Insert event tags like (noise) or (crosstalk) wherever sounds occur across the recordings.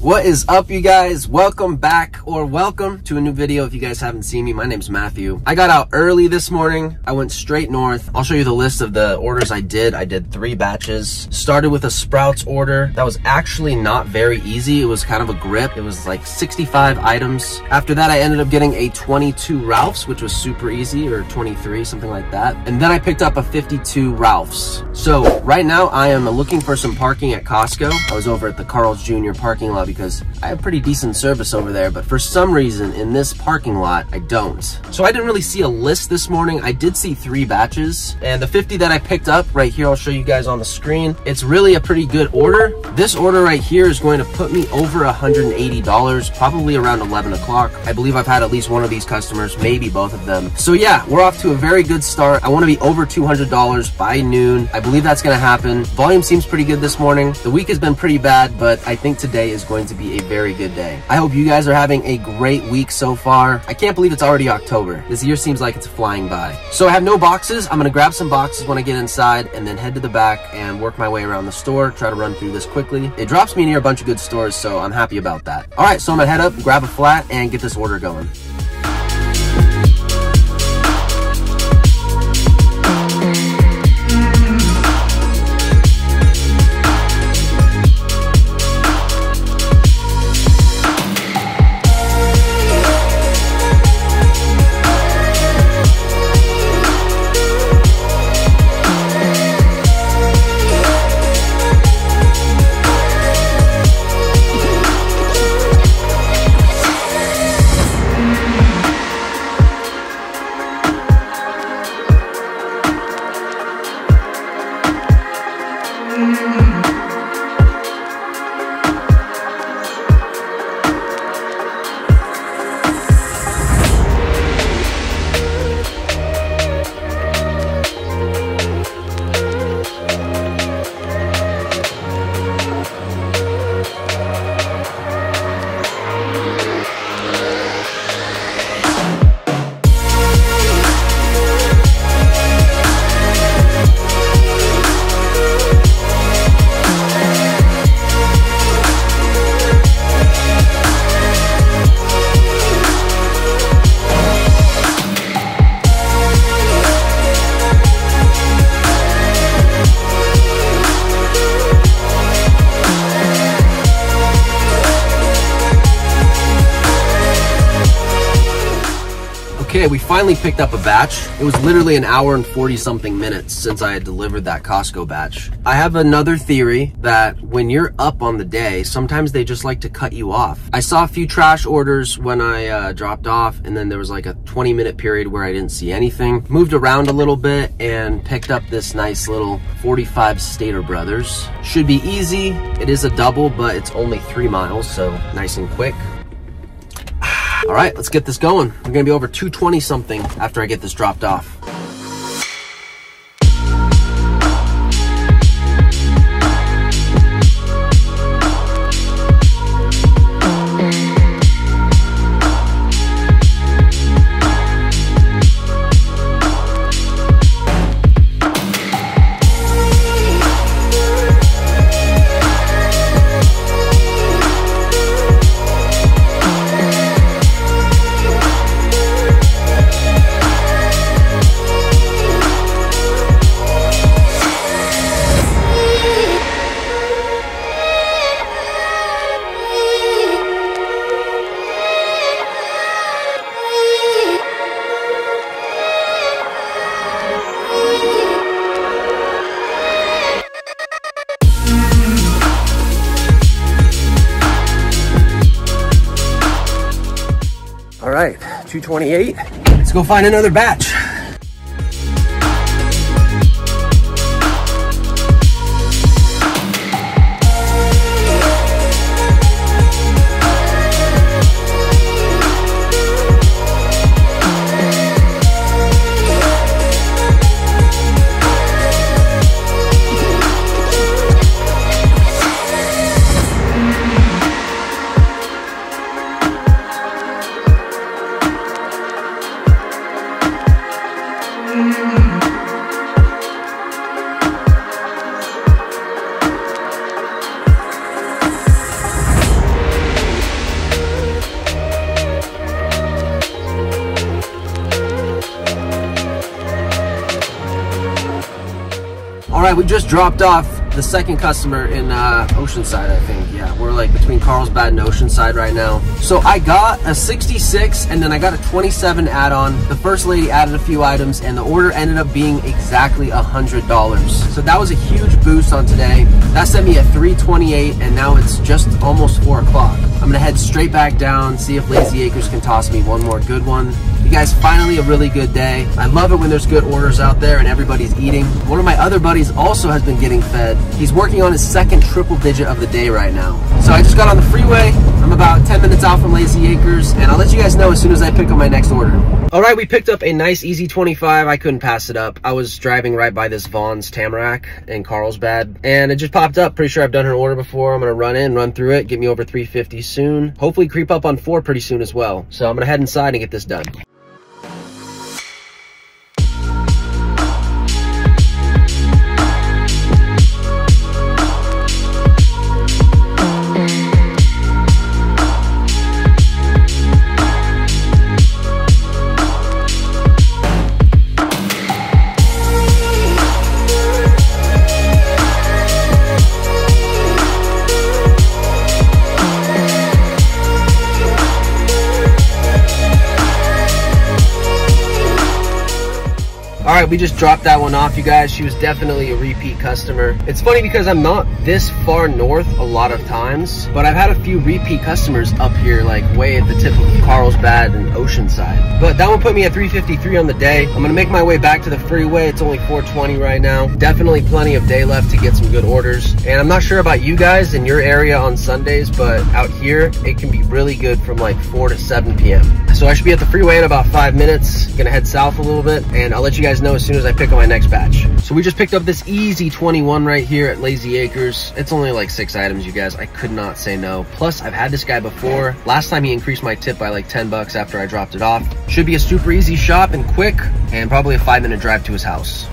What is up, you guys? Welcome back or welcome to a new video. If you guys haven't seen me, my name's Matthew. I got out early this morning. I went straight north. I'll show you the list of the orders I did. I did three batches. Started with a Sprouts order. That was actually not very easy. It was kind of a grip. It was like 65 items. After that, I ended up getting a 22 Ralph's, which was super easy, or 23, something like that. And then I picked up a 52 Ralph's. So right now I am looking for some parking at Costco. I was over at the Carl's Jr. parking lot because I have pretty decent service over there, but for some reason in this parking lot, I don't. So I didn't really see a list this morning. I did see three batches and the 50 that I picked up right here, I'll show you guys on the screen. It's really a pretty good order. This order right here is going to put me over $180, probably around 11 o'clock. I believe I've had at least one of these customers, maybe both of them. So yeah, we're off to a very good start. I want to be over $200 by noon. I believe that's going to happen. Volume seems pretty good this morning. The week has been pretty bad, but I think today is going to be a a very good day. I hope you guys are having a great week so far. I can't believe it's already October. This year seems like it's flying by. So I have no boxes. I'm gonna grab some boxes when I get inside and then head to the back and work my way around the store, try to run through this quickly. It drops me near a bunch of good stores, so I'm happy about that. All right, so I'm gonna head up, grab a flat, and get this order going. Okay, we finally picked up a batch. It was literally an hour and 40 something minutes since I had delivered that Costco batch. I have another theory that when you're up on the day, sometimes they just like to cut you off. I saw a few trash orders when I uh, dropped off and then there was like a 20 minute period where I didn't see anything. Moved around a little bit and picked up this nice little 45 Stater Brothers. Should be easy. It is a double, but it's only three miles, so nice and quick. All right, let's get this going. We're gonna be over 220 something after I get this dropped off. 228. Let's go find another batch. All right, we just dropped off the second customer in uh, Oceanside, I think. Yeah, we're like between Carlsbad and Oceanside right now. So I got a 66 and then I got a 27 add-on. The first lady added a few items and the order ended up being exactly a $100. So that was a huge boost on today. That sent me at 328 and now it's just almost four o'clock. I'm gonna head straight back down, see if Lazy Acres can toss me one more good one. You guys, finally a really good day. I love it when there's good orders out there and everybody's eating. One of my other buddies also has been getting fed. He's working on his second triple digit of the day right now. So I just got on the freeway. I'm about 10 minutes out from Lazy Acres and I'll let you guys know as soon as I pick up my next order. All right, we picked up a nice easy 25. I couldn't pass it up. I was driving right by this Vons Tamarack in Carlsbad and it just popped up. Pretty sure I've done her order before. I'm gonna run in, run through it, get me over 350 soon. Hopefully creep up on four pretty soon as well. So I'm gonna head inside and get this done. All right, we just dropped that one off, you guys. She was definitely a repeat customer. It's funny because I'm not this far north a lot of times, but I've had a few repeat customers up here, like way at the tip of Carlsbad and Oceanside. But that one put me at 353 on the day. I'm gonna make my way back to the freeway. It's only 420 right now. Definitely plenty of day left to get some good orders. And I'm not sure about you guys in your area on Sundays, but out here, it can be really good from like 4 to 7 p.m. So I should be at the freeway in about five minutes. Gonna head south a little bit, and I'll let you guys know as soon as I pick up my next batch. So we just picked up this easy 21 right here at Lazy Acres. It's only like six items, you guys. I could not say no. Plus, I've had this guy before. Last time he increased my tip by like 10 bucks after I dropped it off. Should be a super easy shop and quick, and probably a five minute drive to his house.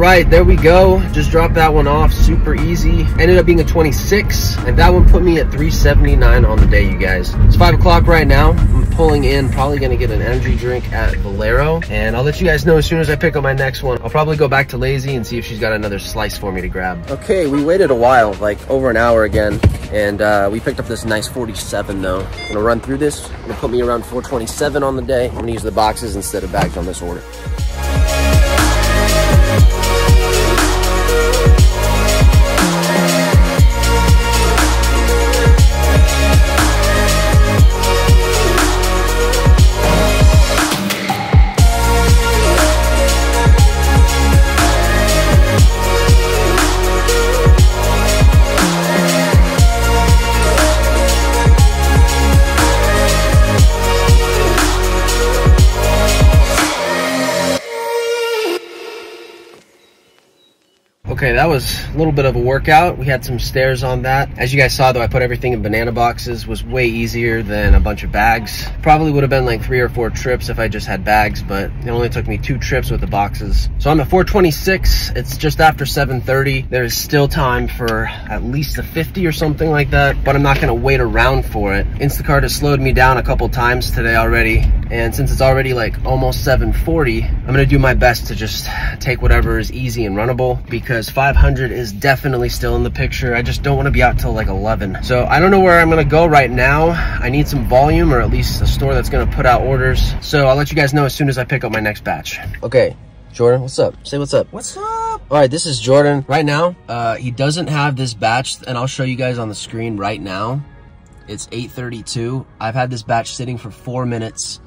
Right, there we go. Just dropped that one off, super easy. Ended up being a 26, and that one put me at 379 on the day, you guys. It's five o'clock right now. I'm pulling in, probably gonna get an energy drink at Valero, and I'll let you guys know as soon as I pick up my next one. I'll probably go back to Lazy and see if she's got another slice for me to grab. Okay, we waited a while, like over an hour again, and uh, we picked up this nice 47 though. I'm gonna run through this. Gonna put me around 427 on the day. I'm gonna use the boxes instead of bags on this order. Okay, that was a little bit of a workout. We had some stairs on that. As you guys saw though, I put everything in banana boxes. was way easier than a bunch of bags. Probably would have been like three or four trips if I just had bags, but it only took me two trips with the boxes. So I'm at 426. It's just after 7.30. There's still time for at least a 50 or something like that, but I'm not gonna wait around for it. Instacart has slowed me down a couple times today already. And since it's already like almost 7.40, I'm gonna do my best to just take whatever is easy and runnable because 500 is definitely still in the picture. I just don't want to be out till like 11. So I don't know where I'm going to go right now. I need some volume or at least a store that's going to put out orders. So I'll let you guys know as soon as I pick up my next batch. Okay. Jordan, what's up? Say what's up. What's up? All right, this is Jordan. Right now, uh, he doesn't have this batch, and I'll show you guys on the screen right now. It's 8.32. I've had this batch sitting for four minutes.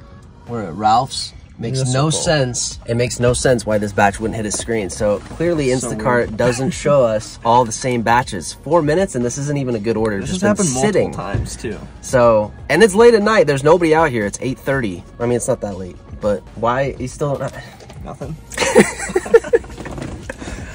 We're at Ralph's. Makes no sense. It makes no sense why this batch wouldn't hit his screen. So clearly Instacart weird. doesn't (laughs) show us all the same batches. Four minutes and this isn't even a good order. This has just been happened sitting. multiple times too. So, and it's late at night. There's nobody out here. It's 8.30. I mean, it's not that late. But why, he's still, not... Nothing. (laughs)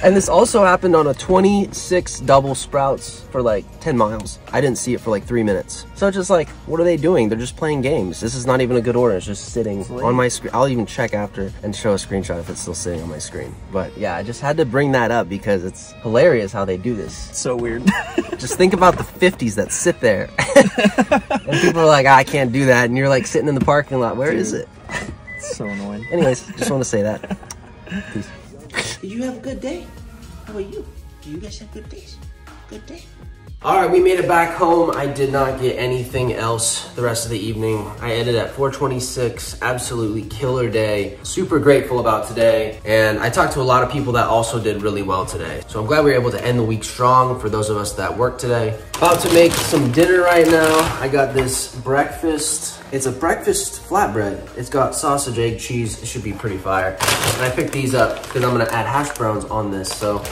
And this also happened on a 26 double sprouts for like 10 miles. I didn't see it for like three minutes. So it's just like, what are they doing? They're just playing games. This is not even a good order. It's just sitting on my screen. I'll even check after and show a screenshot if it's still sitting on my screen. But yeah, I just had to bring that up because it's hilarious how they do this. So weird. (laughs) just think about the 50s that sit there. (laughs) and people are like, ah, I can't do that. And you're like sitting in the parking lot. Where is it? so annoying. Anyways, just want to say that. (laughs) Peace. Did you have a good day? How about you? Do you guys have good days? Good day? All right, we made it back home. I did not get anything else the rest of the evening. I ended at 426, absolutely killer day. Super grateful about today. And I talked to a lot of people that also did really well today. So I'm glad we were able to end the week strong for those of us that work today. About to make some dinner right now. I got this breakfast. It's a breakfast flatbread. It's got sausage, egg, cheese. It should be pretty fire. And I picked these up because I'm gonna add hash browns on this. So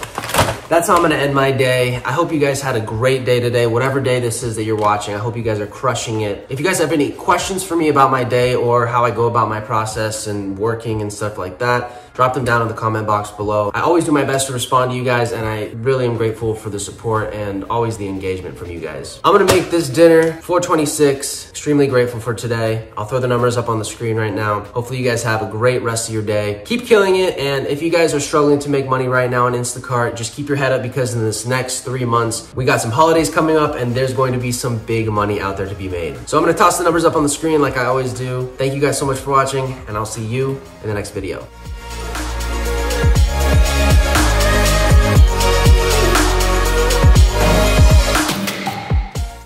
that's how I'm gonna end my day. I hope you guys had a great day today, whatever day this is that you're watching. I hope you guys are crushing it. If you guys have any questions for me about my day or how I go about my process and working and stuff like that, drop them down in the comment box below. I always do my best to respond to you guys and I really am grateful for the support and always the engagement from you guys. I'm gonna make this dinner, 426, extremely grateful for today. I'll throw the numbers up on the screen right now. Hopefully you guys have a great rest of your day. Keep killing it and if you guys are struggling to make money right now on Instacart, just keep your head up because in this next three months, we got some holidays coming up and there's going to be some big money out there to be made. So I'm gonna toss the numbers up on the screen like I always do. Thank you guys so much for watching and I'll see you in the next video.